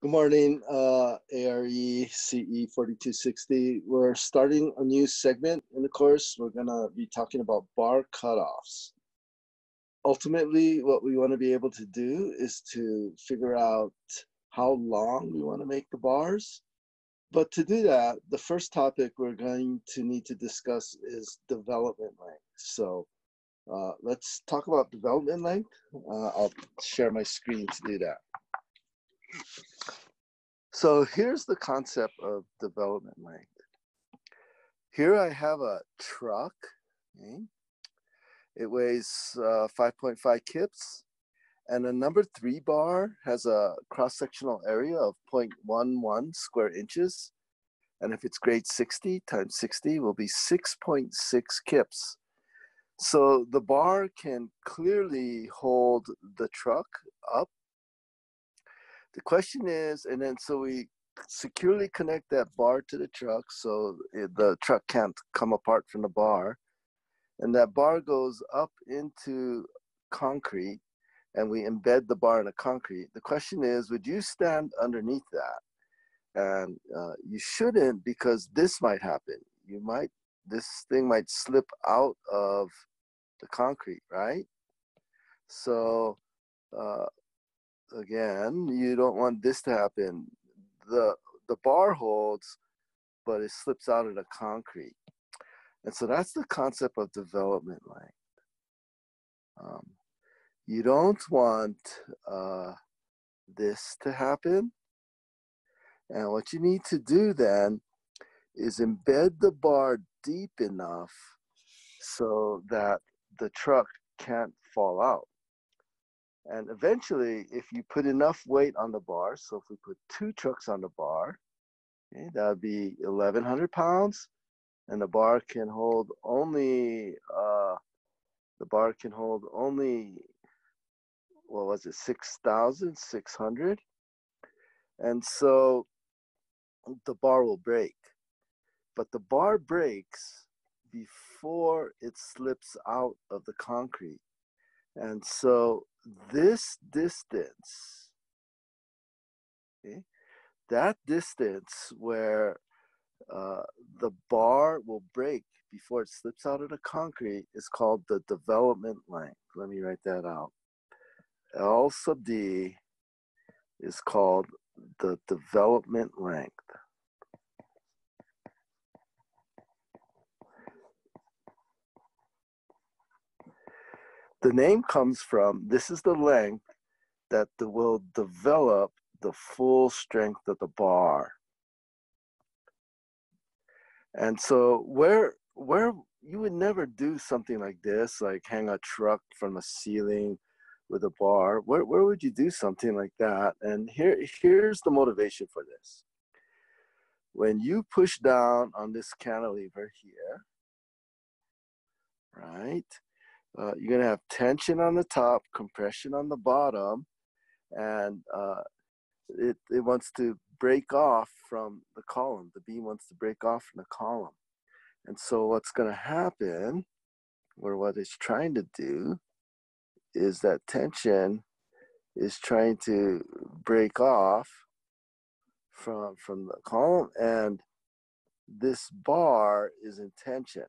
Good morning, uh, ARE CE 4260. We're starting a new segment in the course. We're going to be talking about bar cutoffs. Ultimately, what we want to be able to do is to figure out how long we want to make the bars. But to do that, the first topic we're going to need to discuss is development length. So uh, let's talk about development length. Uh, I'll share my screen to do that. So here's the concept of development length. Here I have a truck. Okay? It weighs uh, 5.5 kips, and a number three bar has a cross-sectional area of 0.11 square inches. And if it's grade 60 times 60 will be 6.6 kips. So the bar can clearly hold the truck up the question is, and then so we securely connect that bar to the truck so the truck can't come apart from the bar. And that bar goes up into concrete and we embed the bar in the concrete. The question is, would you stand underneath that? And uh, you shouldn't because this might happen. You might, this thing might slip out of the concrete, right? So uh, again, you don't want this to happen. The the bar holds, but it slips out of the concrete. And so that's the concept of development length. Um, you don't want uh, this to happen. And what you need to do then is embed the bar deep enough so that the truck can't fall out. And eventually, if you put enough weight on the bar, so if we put two trucks on the bar, okay, that would be 1,100 pounds, and the bar can hold only, uh, the bar can hold only, what was it, 6,600? And so the bar will break. But the bar breaks before it slips out of the concrete. And so this distance, okay, that distance where uh, the bar will break before it slips out of the concrete is called the development length. Let me write that out. L sub D is called the development length. The name comes from this is the length that the, will develop the full strength of the bar. And so where where you would never do something like this, like hang a truck from a ceiling with a bar. Where where would you do something like that? And here here's the motivation for this. When you push down on this cantilever here, right? Uh, you're going to have tension on the top, compression on the bottom, and uh, it, it wants to break off from the column. The beam wants to break off from the column. And so what's going to happen, or what it's trying to do, is that tension is trying to break off from from the column and this bar is in tension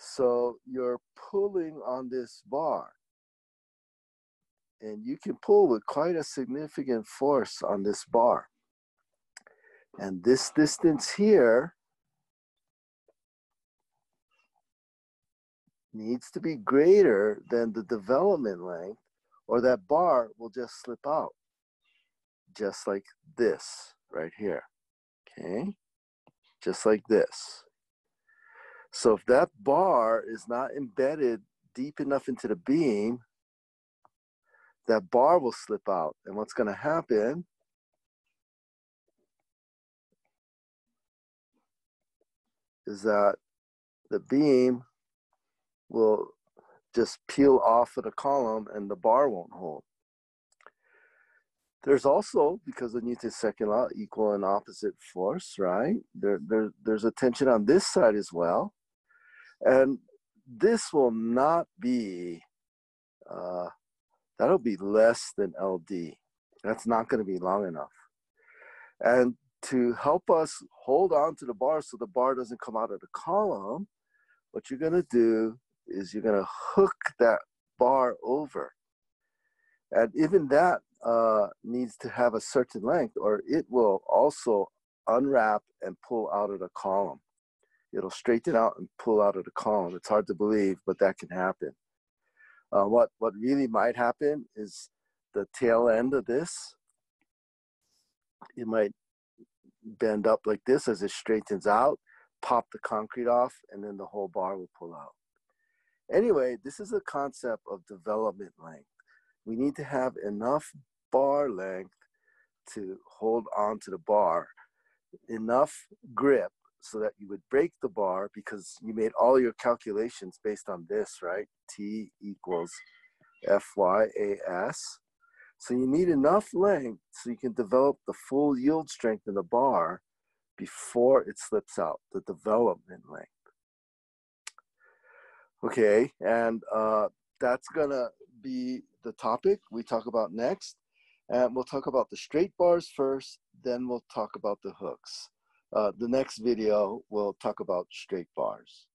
so you're pulling on this bar. And you can pull with quite a significant force on this bar. And this distance here needs to be greater than the development length, or that bar will just slip out, just like this right here. Okay? Just like this. So if that bar is not embedded deep enough into the beam, that bar will slip out. And what's going to happen is that the beam will just peel off of the column and the bar won't hold. There's also, because of Newton's second law, equal and opposite force, right? There, there, there's a tension on this side as well. And this will not be, uh, that'll be less than LD. That's not going to be long enough. And to help us hold on to the bar so the bar doesn't come out of the column, what you're gonna do is you're gonna hook that bar over. And even that uh, needs to have a certain length or it will also unwrap and pull out of the column. It'll straighten out and pull out of the column. It's hard to believe, but that can happen. Uh, what, what really might happen is the tail end of this, it might bend up like this as it straightens out, pop the concrete off, and then the whole bar will pull out. Anyway, this is a concept of development length. We need to have enough bar length to hold on to the bar, enough grip so that you would break the bar because you made all your calculations based on this, right? T equals FYAS. So you need enough length so you can develop the full yield strength in the bar before it slips out, the development length. Okay, and uh, that's gonna be the topic we talk about next. And we'll talk about the straight bars first, then we'll talk about the hooks. Uh, the next video, we'll talk about straight bars.